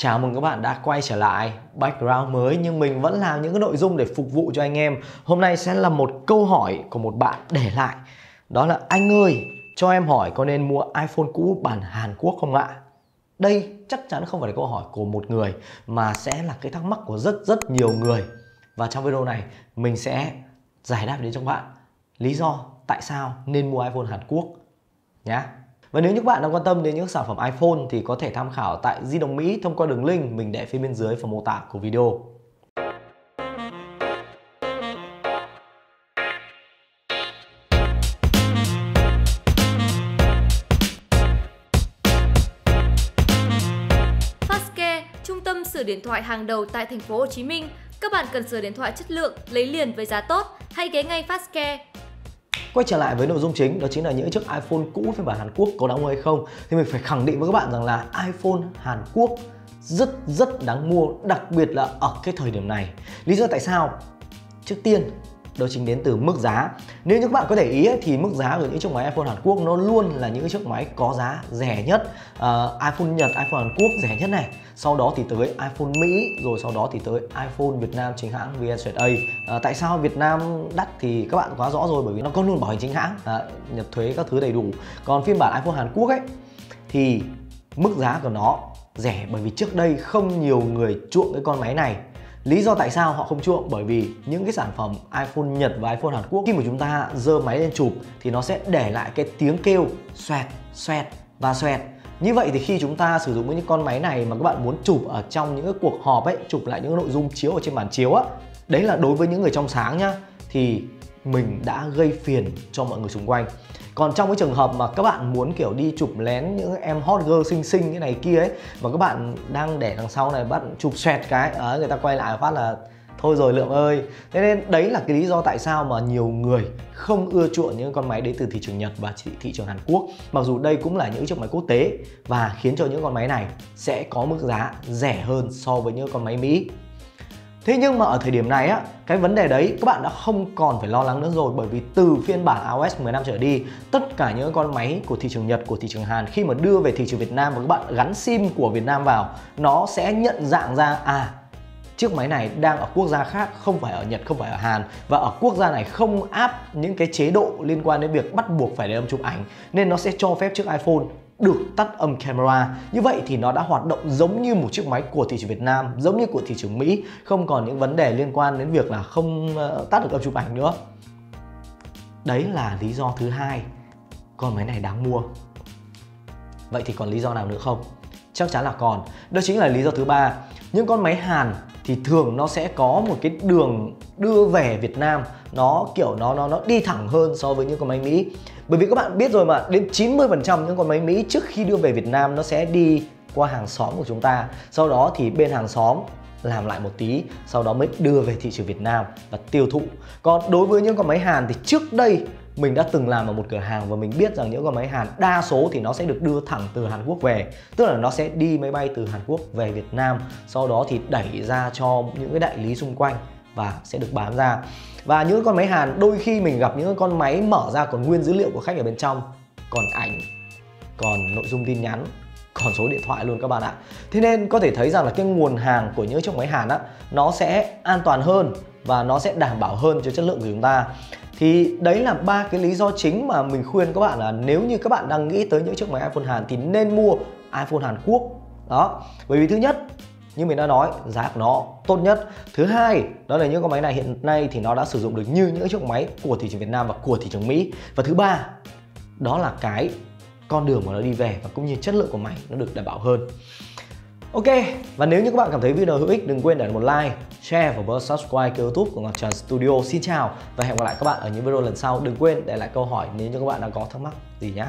Chào mừng các bạn đã quay trở lại Background mới, nhưng mình vẫn làm những cái nội dung để phục vụ cho anh em. Hôm nay sẽ là một câu hỏi của một bạn để lại. Đó là, anh ơi, cho em hỏi có nên mua iPhone cũ bản Hàn Quốc không ạ? Đây chắc chắn không phải là câu hỏi của một người, mà sẽ là cái thắc mắc của rất rất nhiều người. Và trong video này, mình sẽ giải đáp đến cho các bạn lý do tại sao nên mua iPhone Hàn Quốc nhé và nếu như các bạn đang quan tâm đến những sản phẩm iPhone thì có thể tham khảo tại Di động Mỹ thông qua đường link mình để phía bên dưới phần mô tả của video. Fastcare, trung tâm sửa điện thoại hàng đầu tại thành phố Hồ Chí Minh. Các bạn cần sửa điện thoại chất lượng, lấy liền với giá tốt, hãy ghé ngay Fastcare. Quay trở lại với nội dung chính, đó chính là những chiếc iPhone cũ phiên bản Hàn Quốc có đáng mua hay không. Thì mình phải khẳng định với các bạn rằng là iPhone Hàn Quốc rất rất đáng mua, đặc biệt là ở cái thời điểm này. Lý do tại sao? Trước tiên đó chính đến từ mức giá. Nếu như các bạn có để ý ấy, thì mức giá của những chiếc máy iPhone Hàn Quốc nó luôn là những chiếc máy có giá rẻ nhất. Uh, iPhone Nhật, iPhone Hàn Quốc rẻ nhất này. Sau đó thì tới iPhone Mỹ rồi sau đó thì tới iPhone Việt Nam chính hãng VNZA uh, ờ, tại sao Việt Nam đắt thì các bạn quá rõ rồi bởi vì nó có luôn bảo hành chính hãng. Uh, nhập thuế các thứ đầy đủ. Còn phiên bản iPhone Hàn Quốc ấy thì mức giá của nó rẻ bởi vì trước đây không nhiều người chuộng cái con máy này. Lý do tại sao họ không chuộng? Bởi vì những cái sản phẩm iPhone Nhật và iPhone Hàn Quốc khi mà chúng ta dơ máy lên chụp thì nó sẽ để lại cái tiếng kêu xoẹt, xoẹt và xoẹt. Như vậy thì khi chúng ta sử dụng những con máy này mà các bạn muốn chụp ở trong những cái cuộc họp ấy, chụp lại những nội dung chiếu ở trên màn chiếu á, đấy là đối với những người trong sáng nhá, thì mình đã gây phiền cho mọi người xung quanh. Còn trong cái trường hợp mà các bạn muốn, kiểu, đi chụp lén những em hot girl xinh xinh cái này kia ấy, mà các bạn đang để đằng sau này bắt chụp xoẹt cái ở người ta quay lại phát là, thôi rồi lượng ơi. Thế nên đấy là cái lý do tại sao mà nhiều người không ưa chuộng những con máy đến từ thị trường Nhật và thị trường Hàn Quốc. Mặc dù đây cũng là những chiếc máy quốc tế và khiến cho những con máy này sẽ có mức giá rẻ hơn so với những con máy Mỹ. Thế nhưng mà ở thời điểm này á, cái vấn đề đấy các bạn đã không còn phải lo lắng nữa rồi bởi vì từ phiên bản iOS 15 trở đi, tất cả những con máy của thị trường Nhật, của thị trường Hàn khi mà đưa về thị trường Việt Nam và các bạn gắn SIM của Việt Nam vào, nó sẽ nhận dạng ra à chiếc máy này đang ở quốc gia khác không phải ở Nhật không phải ở Hàn. Và ở quốc gia này không áp những cái chế độ liên quan đến việc bắt buộc phải để âm chụp ảnh nên nó sẽ cho phép chiếc iPhone được tắt âm camera. Như vậy thì nó đã hoạt động giống như một chiếc máy của thị trường Việt Nam, giống như của thị trường Mỹ. Không còn những vấn đề liên quan đến việc là không ờ, tắt được âm chụp ảnh nữa. Đấy là lý do thứ hai con máy này đáng mua. Vậy thì còn lý do nào nữa không? Chắc chắn là còn. Đó chính là lý do thứ ba. Những con máy Hàn thì thường nó sẽ có một cái đường đưa về Việt Nam. Nó, kiểu, nó nó nó đi thẳng hơn so với những con máy Mỹ. Bởi vì các bạn biết rồi mà, đến 90% những con máy Mỹ trước khi đưa về Việt Nam nó sẽ đi qua hàng xóm của chúng ta. Sau đó thì bên hàng xóm làm lại một tí, sau đó mới đưa về thị trường Việt Nam và tiêu thụ. Còn đối với những con máy Hàn thì trước đây mình đã từng làm ở một cửa hàng và mình biết rằng những con máy Hàn, đa số thì nó sẽ được đưa thẳng từ Hàn Quốc về. Tức là nó sẽ đi máy bay từ Hàn Quốc về Việt Nam, sau đó thì đẩy ra cho những cái đại lý xung quanh và sẽ được bán ra. Và những con máy Hàn, đôi khi mình gặp những con máy mở ra còn nguyên dữ liệu của khách ở bên trong, còn ảnh, còn nội dung tin nhắn, còn số điện thoại luôn các bạn ạ. Thế nên có thể thấy rằng là cái nguồn hàng của những chiếc máy Hàn á, nó sẽ an toàn hơn và nó sẽ đảm bảo hơn cho chất lượng của chúng ta thì đấy là ba cái lý do chính mà mình khuyên các bạn là nếu như các bạn đang nghĩ tới những chiếc máy iPhone Hàn thì nên mua iPhone Hàn Quốc. Đó, bởi vì thứ nhất, như mình đã nói, giá của nó tốt nhất. Thứ hai, đó là những con máy này hiện nay thì nó đã sử dụng được như những chiếc máy của thị trường Việt Nam và của thị trường Mỹ. Và thứ ba, đó là cái con đường mà nó đi về và cũng như chất lượng của máy nó được đảm bảo hơn. Ok, và nếu như các bạn cảm thấy video hữu ích đừng quên để một like, share và bấm subscribe kênh youtube của Ngọc Trần Studio. Xin chào và hẹn gặp lại các bạn ở những video lần sau. Đừng quên để lại câu hỏi nếu như các bạn đang có thắc mắc gì nhé